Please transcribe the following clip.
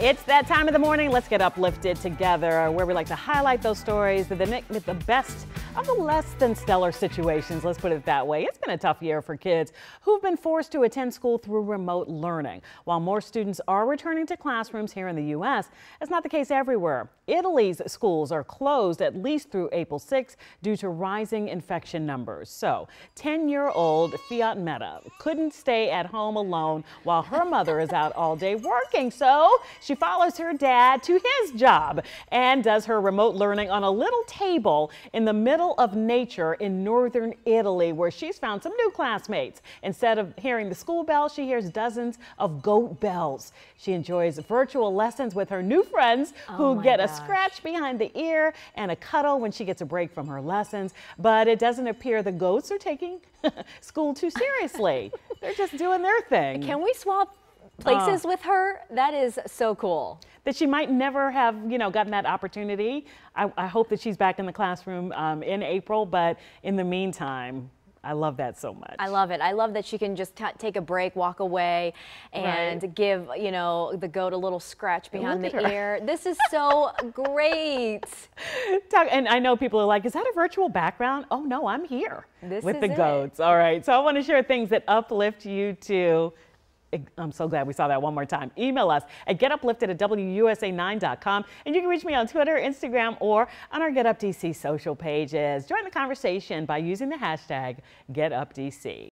It's that time of the morning. Let's get uplifted together, where we like to highlight those stories that the, the best of the less than stellar situations. Let's put it that way. It's been a tough year for kids who've been forced to attend school through remote learning. While more students are returning to classrooms here in the U.S., it's not the case everywhere. Italy's schools are closed at least through April 6 due to rising infection numbers. So, 10-year-old Fiammetta couldn't stay at home alone while her mother is out all day working. So, she follows her dad to his job and does her remote learning on a little table in the middle of nature in northern Italy, where she's found some new classmates. Instead of hearing the school bell, she hears dozens of goat bells. She enjoys virtual lessons with her new friends oh who oh get gosh. a scratch behind the ear and a cuddle when she gets a break from her lessons. But it doesn't appear the goats are taking school too seriously. They're just doing their thing. Can we swap places uh, with her? That is so cool. That she might never have, you know, gotten that opportunity. I, I hope that she's back in the classroom um, in April, but in the meantime, I love that so much. I love it. I love that she can just take a break, walk away, and right. give you know the goat a little scratch behind the ear. This is so great. Talk, and I know people are like, "Is that a virtual background?" Oh no, I'm here this with the it. goats. All right. So I want to share things that uplift you too. I'm so glad we saw that one more time. Email us at getuplifted at WUSA9.com. And you can reach me on Twitter, Instagram, or on our GetUpDC social pages. Join the conversation by using the hashtag GetUpDC.